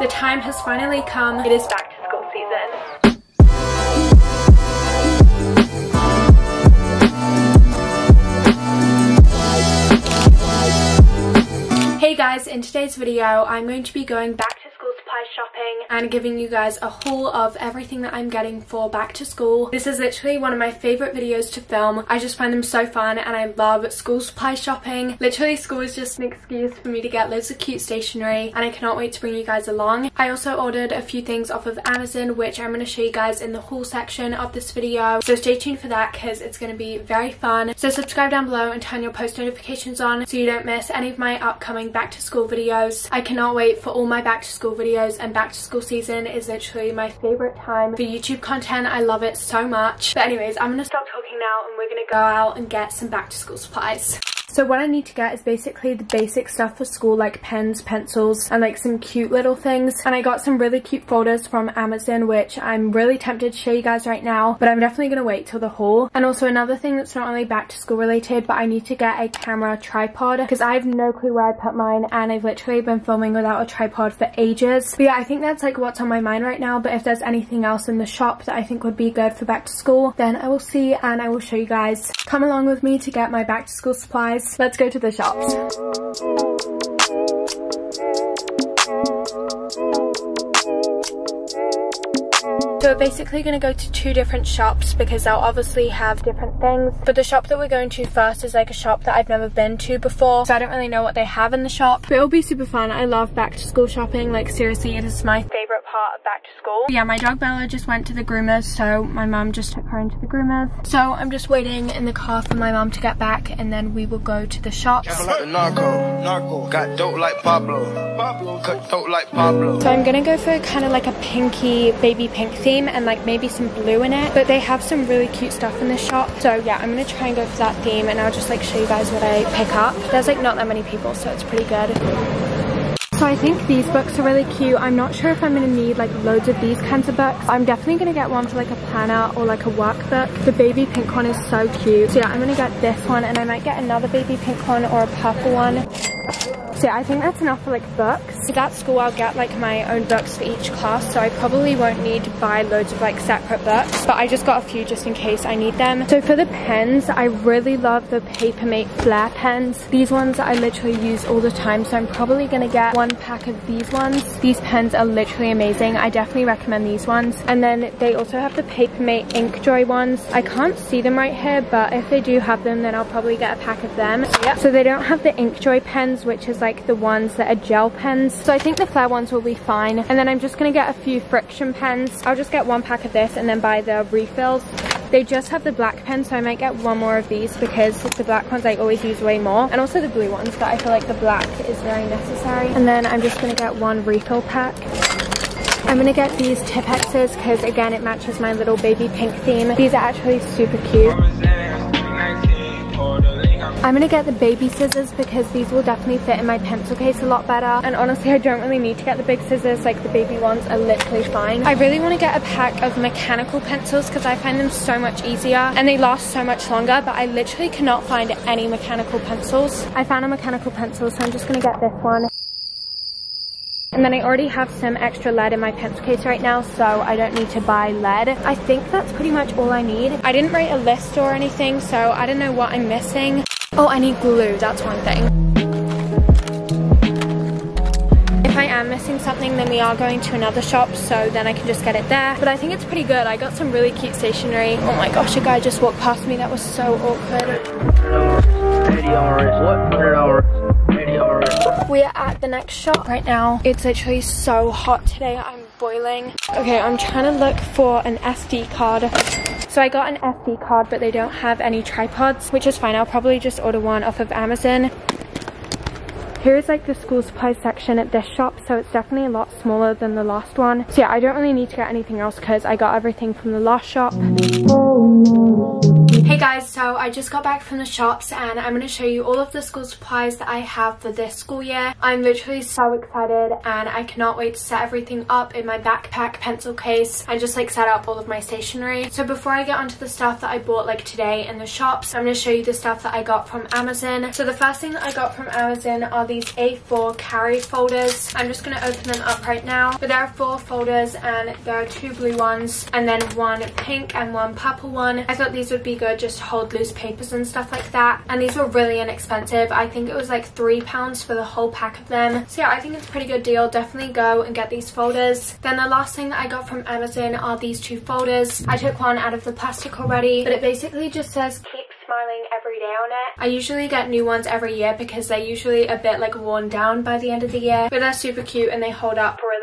The time has finally come. It is back to school season. Hey guys, in today's video I'm going to be going back and giving you guys a haul of everything that I'm getting for back to school. This is literally one of my favorite videos to film. I just find them so fun and I love school supply shopping. Literally school is just an excuse for me to get loads of cute stationery and I cannot wait to bring you guys along. I also ordered a few things off of Amazon which I'm going to show you guys in the haul section of this video. So stay tuned for that because it's going to be very fun. So subscribe down below and turn your post notifications on so you don't miss any of my upcoming back to school videos. I cannot wait for all my back to school videos and back to school season is literally my favorite time for YouTube content. I love it so much. But anyways, I'm gonna stop talking now and we're gonna go out and get some back to school supplies. So what I need to get is basically the basic stuff for school like pens, pencils and like some cute little things. And I got some really cute folders from Amazon which I'm really tempted to show you guys right now but I'm definitely going to wait till the haul. And also another thing that's not only back to school related but I need to get a camera tripod because I have no clue where I put mine and I've literally been filming without a tripod for ages. But yeah I think that's like what's on my mind right now but if there's anything else in the shop that I think would be good for back to school then I will see and I will show you guys. Come along with me to get my back to school supplies Let's go to the shops. So we're basically going to go to two different shops because they'll obviously have different things. But the shop that we're going to first is like a shop that I've never been to before. So I don't really know what they have in the shop. But it'll be super fun. I love back to school shopping. Like seriously, it is my favorite part of back to school. Yeah, my dog Bella just went to the groomers. So my mum just took her into the groomers. So I'm just waiting in the car for my mum to get back and then we will go to the shops. Narco, narco, got dope like Pablo, Pablo, cut dope like Pablo. So I'm gonna go for kind of like a pinky, baby pink theme theme and like maybe some blue in it. But they have some really cute stuff in the shop. So yeah, I'm gonna try and go for that theme and I'll just like show you guys what I pick up. There's like not that many people, so it's pretty good. So I think these books are really cute. I'm not sure if I'm to need like loads of these kinds of books. I'm definitely to get one for like a planner or like a workbook. The baby pink one is so cute. So yeah, I'm to get this one and I might get another baby pink one or a purple one. So I think that's enough for like books. At school I'll get like my own books for each class so I probably won't need to buy loads of like separate books but I just got a few just in case I need them. So for the pens I really love the Papermate Flair pens. These ones I literally use all the time so I'm probably gonna get one pack of these ones. These pens are literally amazing. I definitely recommend these ones. And then they also have the Papermate Inkjoy ones. I can't see them right here but if they do have them then I'll probably get a pack of them. Yep. So they don't have the Inkjoy pens which is like the ones that are gel pens. So I think the Flair ones will be fine. And then I'm just gonna get a few friction pens. I'll just get one pack of this and then buy the refills. They just have the black pen, so I might get one more of these because the black ones I always use way more. And also the blue ones, but I feel like the black is very necessary. And then I'm just gonna get one refill pack. I'm gonna get these Tipp-Exes because again, it matches my little baby pink theme. These are actually super cute. I'm gonna get the baby scissors because these will definitely fit in my pencil case a lot better. And honestly, I don't really need to get the big scissors, like the baby ones are literally fine. I really wanna get a pack of mechanical pencils because I find them so much easier and they last so much longer, but I literally cannot find any mechanical pencils. I found a mechanical pencil, so I'm just gonna get this one. And then I already have some extra lead in my pencil case right now, so I don't need to buy lead. I think that's pretty much all I need. I didn't write a list or anything, so I don't know what I'm missing. Oh, I need glue, that's one thing. If I am missing something, then we are going to another shop, so then I can just get it there. But I think it's pretty good. I got some really cute stationery. Oh my gosh, a guy just walked past me. That was so awkward. We are at the next shop right now. It's literally so hot today. I'm boiling. Okay, I'm trying to look for an SD card. So I got an SD card, but they don't have any tripods, which is fine. I'll probably just order one off of Amazon. Here's like the school supplies section at this shop, so it's definitely a lot smaller than the last one. So yeah, I don't really need to get anything else because I got everything from the last shop. Hey guys, so I just got back from the shops and I'm going to show you all of the school supplies that I have for this school year. I'm literally so excited and I cannot wait to set everything up in my backpack pencil case and just like set up all of my stationery. So before I get onto the stuff that I bought like today in the shops, I'm going to show you the stuff that I got from Amazon. So the first thing that I got from Amazon are these A4 carry folders. I'm just going to open them up right now. But there are four folders and there are two blue ones and then one pink and one purple one. I thought these would be good just hold loose papers and stuff like that. And these were really inexpensive. I think it was like three pounds for the whole pack of them. So yeah, I think it's a pretty good deal. Definitely go and get these folders. Then the last thing that I got from Amazon are these two folders. I took one out of the plastic already, but it basically just says keep smiling every day on it. I usually get new ones every year because they're usually a bit like worn down by the end of the year, but they're super cute and they hold up really.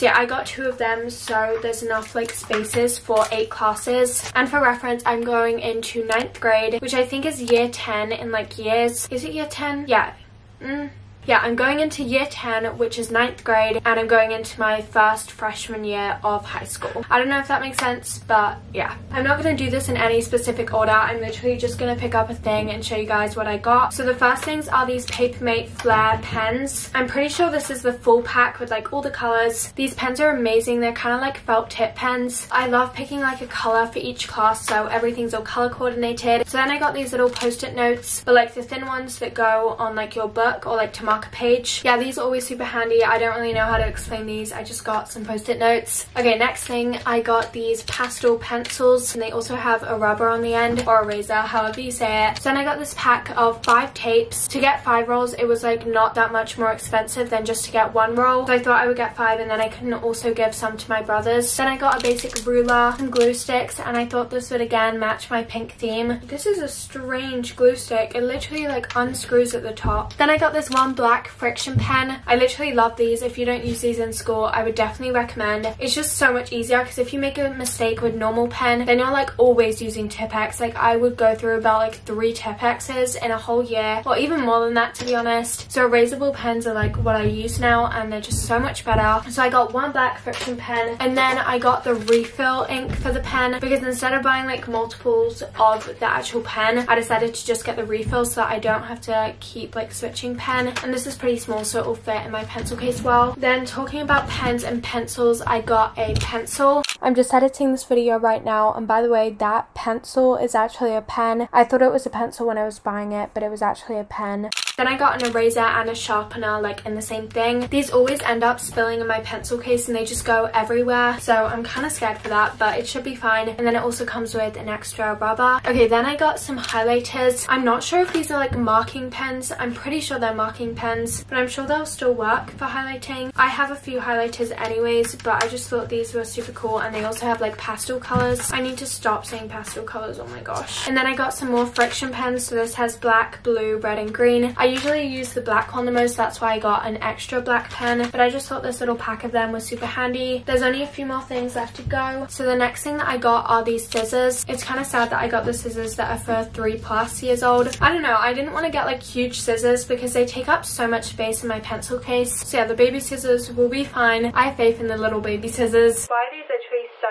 So yeah, I got two of them so there's enough like spaces for eight classes. And for reference, I'm going into ninth grade, which I think is year 10 in like years. Is it year 10? Yeah. Mm yeah, I'm going into year 10, which is ninth grade, and I'm going into my first freshman year of high school. I don't know if that makes sense, but yeah. I'm not going to do this in any specific order. I'm literally just going to pick up a thing and show you guys what I got. So the first things are these Papermate Flair pens. I'm pretty sure this is the full pack with like all the colors. These pens are amazing. They're kind of like felt tip pens. I love picking like a color for each class, so everything's all color coordinated. So then I got these little post-it notes, but like the thin ones that go on like your book or like to mark a page. Yeah, these are always super handy. I don't really know how to explain these. I just got some post-it notes. Okay, next thing, I got these pastel pencils and they also have a rubber on the end or a razor, however you say it. So then I got this pack of five tapes. To get five rolls, it was like not that much more expensive than just to get one roll. So I thought I would get five and then I can also give some to my brothers. Then I got a basic ruler, some glue sticks, and I thought this would again match my pink theme. This is a strange glue stick. It literally like unscrews at the top. Then I got this one black friction pen. I literally love these. If you don't use these in school, I would definitely recommend. It's just so much easier because if you make a mistake with normal pen, then you're like always using Tipp-Ex. Like I would go through about like three Tipp-Exes in a whole year or even more than that to be honest. So erasable pens are like what I use now and they're just so much better. So I got one black friction pen and then I got the refill ink for the pen because instead of buying like multiples of the actual pen, I decided to just get the refill so that I don't have to keep like switching pen. And this is pretty small so it will fit in my pencil case well. Then talking about pens and pencils, I got a pencil. I'm just editing this video right now and by the way that pencil is actually a pen. I thought it was a pencil when I was buying it but it was actually a pen. Then I got an eraser and a sharpener like in the same thing. These always end up spilling in my pencil case and they just go everywhere. So I'm kind of scared for that, but it should be fine. And then it also comes with an extra rubber. Okay, then I got some highlighters. I'm not sure if these are like marking pens. I'm pretty sure they're marking pens, but I'm sure they'll still work for highlighting. I have a few highlighters anyways, but I just thought these were super cool and they also have like pastel colors. I need to stop saying pastel colors, oh my gosh. And then I got some more friction pens. So this has black, blue, red, and green. I usually use the black one the most, that's why I got an extra black pen, but I just thought this little pack of them was super handy. There's only a few more things left to go. So the next thing that I got are these scissors. It's kind of sad that I got the scissors that are for three plus years old. I don't know, I didn't want to get like huge scissors because they take up so much space in my pencil case. So yeah, the baby scissors will be fine. I have faith in the little baby scissors are these literally so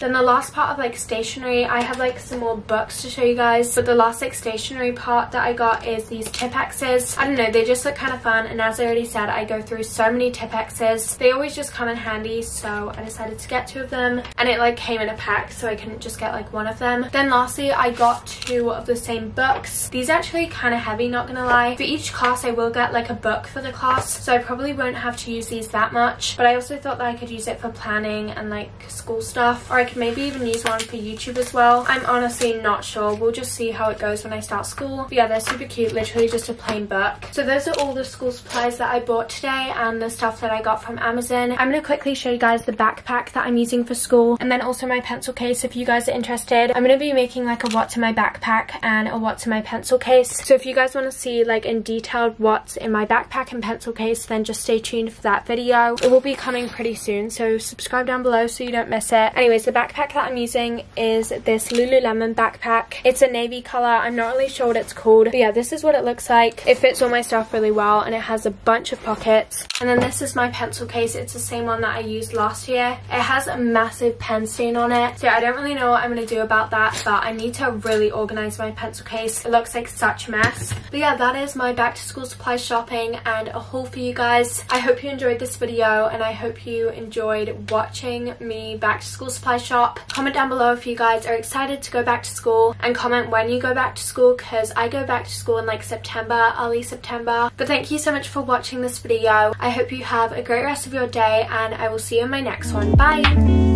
Then the last part of like stationery, I have like some more books to show you guys. But the last like stationery part that I got is these Tipp-Exes. I don't know, they just look kind of fun. And as I already said, I go through so many Tipp-Exes. They always just come in handy. So I decided to get two of them. And it like came in a pack so I couldn't just get like one of them. Then lastly, I got two of the same books. These are actually kind of heavy, not gonna lie. For each class, I will get like a book for the class. So I probably won't have to use these that much. But I also thought that I could use it for planning and like school stuff or I could maybe even use one for YouTube as well. I'm honestly not sure. We'll just see how it goes when I start school. But yeah, they're super cute. Literally just a plain book. So those are all the school supplies that I bought today and the stuff that I got from Amazon. I'm going to quickly show you guys the backpack that I'm using for school and then also my pencil case if you guys are interested. I'm going to be making like a what's in my backpack and a what's in my pencil case. So if you guys want to see like in detailed what's in my backpack and pencil case then just stay tuned for that video. It will be coming pretty soon so subscribe down below so you don't miss it. Anyways, the backpack that I'm using is this Lululemon backpack. It's a navy color. I'm not really sure what it's called. But yeah, this is what it looks like. It fits all my stuff really well and it has a bunch of pockets. And then this is my pencil case. It's the same one that I used last year. It has a massive pen stain on it. So yeah, I don't really know what I'm going to do about that, but I need to really organize my pencil case. It looks like such a mess. But yeah, that is my back to school supply shopping and a haul for you guys. I hope you enjoyed this video and I hope you enjoyed watching me back to school supply shop. Comment down below if you guys are excited to go back to school and comment when you go back to school because I go back to school in like September, early September. But thank you so much for watching this video. I hope you have a great rest of your day and I will see you in my next one. Bye!